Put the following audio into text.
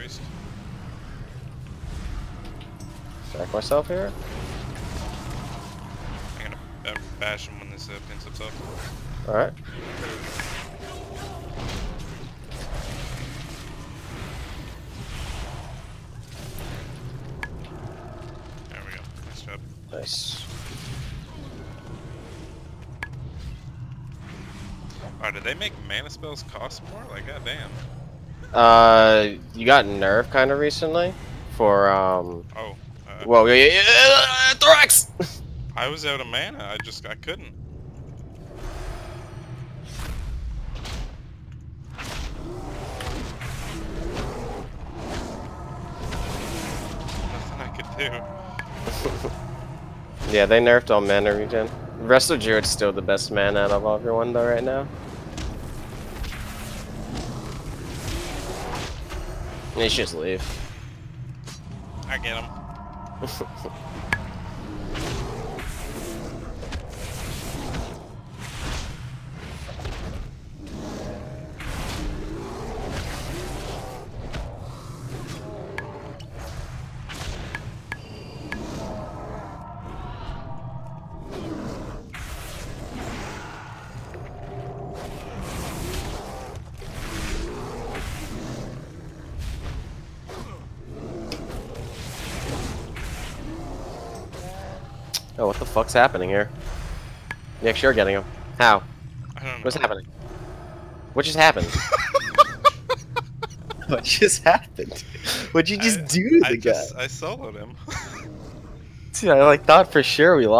priest. Back myself here. I'm gonna uh, bash him when this uh, pins himself. Alright. There we go. Nice job. Nice. Oh, did they make mana spells cost more? Like, goddamn. Uh, you got nerfed kind of recently for um. Oh, uh, Well, yeah, yeah, yeah, thorax. I was out of mana. I just I couldn't. Nothing I could do. yeah, they nerfed all mana regen. Rest of Druid's still the best mana out of everyone though right now. They should just leave. I get him. oh, what the fuck's happening here? Nick, you're getting him. How? I don't know. What's happening? What just happened? what just happened? What'd you just I- do to I the guy? I soloed him. Dude, I like thought for sure we lost.